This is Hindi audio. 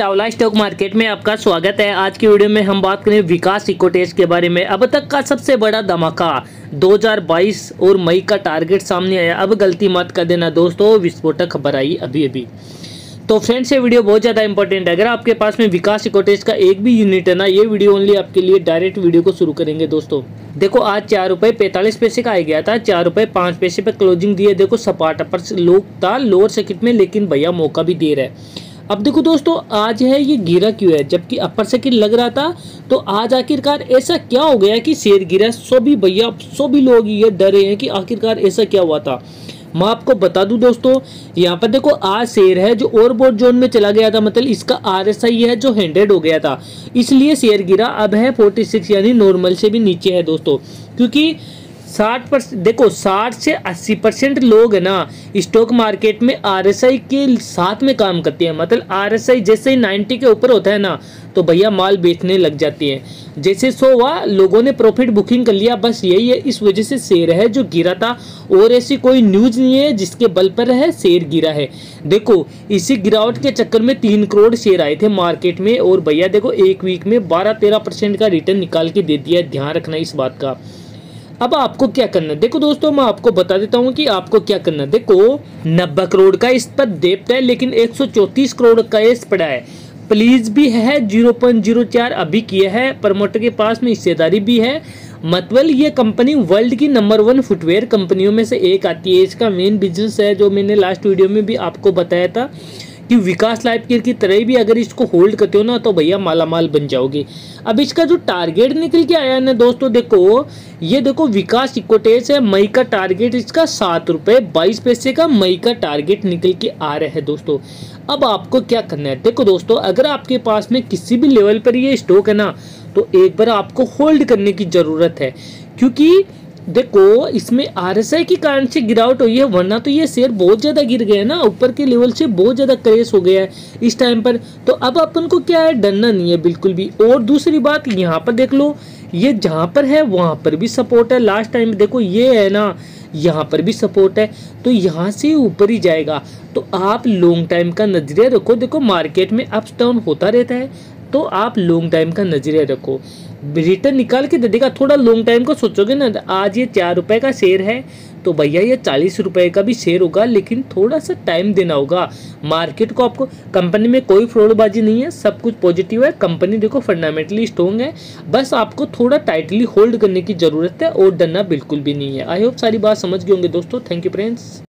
चावला स्टॉक मार्केट में आपका स्वागत है। आज की वीडियो में हम बात करें विकास इकोटेज के बारे में। अब तक का सबसे बड़ा धमाका 2022 और मई का टारगेट सामने आया। अब गलती मत कर देना दोस्तों, विस्फोटक खबर आई अभी अभी। तो फ्रेंड्स, ये वीडियो बहुत ज़्यादा इंपॉर्टेंट है। अगर आपके पास में विकास इकोटेज का एक भी यूनिट है ना, ये वीडियो ओनली आपके लिए डायरेक्ट वीडियो को शुरू करेंगे दोस्तों। देखो, आज चार रुपये पैंतालीस पैसे का आ गया था। चार रुपये पाँच पैसे पर क्लोजिंग दिए। देखो, सपाट अपर लोग था लोअर सर्किट में, लेकिन भैया मौका भी दे रहा है। अब देखो दोस्तों, आज है ये गिरा क्यों है? जबकि अपर सेकंड लग रहा था तो आज आखिरकार ऐसा क्या हो गया कि शेर गिरा? सो भी भैया सो भी लोग ये डरे हैं कि आखिरकार ऐसा क्या हुआ था। मैं आपको बता दूँ दोस्तों, यहाँ पर देखो, आज शेयर है जो ओवरबोर्ड जोन में चला गया था मतलब इसका आरएसआई है जो हंड्रेड हो गया था। इसलिए शेयर गिरा अब है फोर्टी यानी नॉर्मल से भी नीचे है दोस्तों, क्योंकि साठ परसेंट, देखो, साठ से अस्सी परसेंट लोग है ना स्टॉक मार्केट में आरएसआई के साथ में काम करते हैं। मतलब आरएसआई जैसे ही नाइन्टी के ऊपर होता है ना तो भैया माल बेचने लग जाती है। जैसे सो हुआ, लोगों ने प्रॉफिट बुकिंग कर लिया, बस यही है, इस वजह से शेयर है जो गिरा था, और ऐसी कोई न्यूज़ नहीं है जिसके बल पर है, शेयर गिरा है। देखो, इसी गिरावट के चक्कर में तीन करोड़ शेयर आए थे मार्केट में, और भैया देखो, एक वीक में बारह तेरह परसेंट का रिटर्न निकाल के दे दिया, ध्यान रखना इस बात का। अब आपको क्या करना है? देखो दोस्तों, मैं आपको बता देता हूँ कि आपको क्या करना है? देखो, नब्बे करोड़ का इस पर देपता है, लेकिन एक सौ चौंतीस करोड़ का इस पड़ा है। प्लीज़ भी है, ज़ीरो पॉइंट ज़ीरो चार अभी किया है प्रमोटर के पास में हिस्सेदारी भी है। मतलब ये कंपनी वर्ल्ड की नंबर वन फुटवेयर कंपनियों में से एक आती है। इसका मेन बिज़नेस है, जो मैंने लास्ट वीडियो में भी आपको बताया था। कि विकास लाइफ केयर की तरह भी अगर इसको होल्ड करते हो ना तो भैया माला माल बन जाओगे। अब इसका जो टारगेट निकल के आया ना दोस्तों, देखो, ये देखो विकास इकोटेज है, मई का टारगेट इसका सात रुपये बाईस पैसे का मई का टारगेट निकल के आ रहा है दोस्तों। अब आपको क्या करना है? देखो दोस्तों, अगर आपके पास में किसी भी लेवल पर ये स्टॉक है ना तो एक बार आपको होल्ड करने की ज़रूरत है, क्योंकि देखो, इसमें आरएसआई के कारण से गिरावट हुई है, वरना तो ये शेयर बहुत ज़्यादा गिर गया है ना। ऊपर के लेवल से बहुत ज़्यादा क्रेश हो गया है इस टाइम पर। तो अब अपन को क्या है? डरना नहीं है, बिल्कुल भी। और दूसरी बात, यहाँ पर देख लो, ये जहाँ पर है, वहाँ पर भी सपोर्ट है। लास्ट टाइम देखो, ये है ना, यहाँ पर भी सपोर्ट है। तो यहाँ से ऊपर ही जाएगा। तो आप लॉन्ग टाइम का नज़रिया रखो। देखो मार्केट में अप्स डाउन होता रहता है। तो आप लॉन्ग टाइम का नज़रिया रखो। रिटर्न निकाल के दे देगा, थोड़ा लॉन्ग टाइम का सोचोगे ना, आज ये चार रुपए का शेयर है तो भैया ये चालीस रुपए का भी शेयर होगा, लेकिन थोड़ा सा टाइम देना होगा। मार्केट को आपको कंपनी में कोई फ्रॉडबाजी नहीं है, सब कुछ पॉजिटिव है कंपनी देखो फंडामेंटली स्ट्रॉन्ग है। बस आपको थोड़ा टाइटली होल्ड करने की ज़रूरत है, और डरना बिल्कुल भी नहीं है। आई होप सारी बात समझ गए होंगे दोस्तों। Thank you friends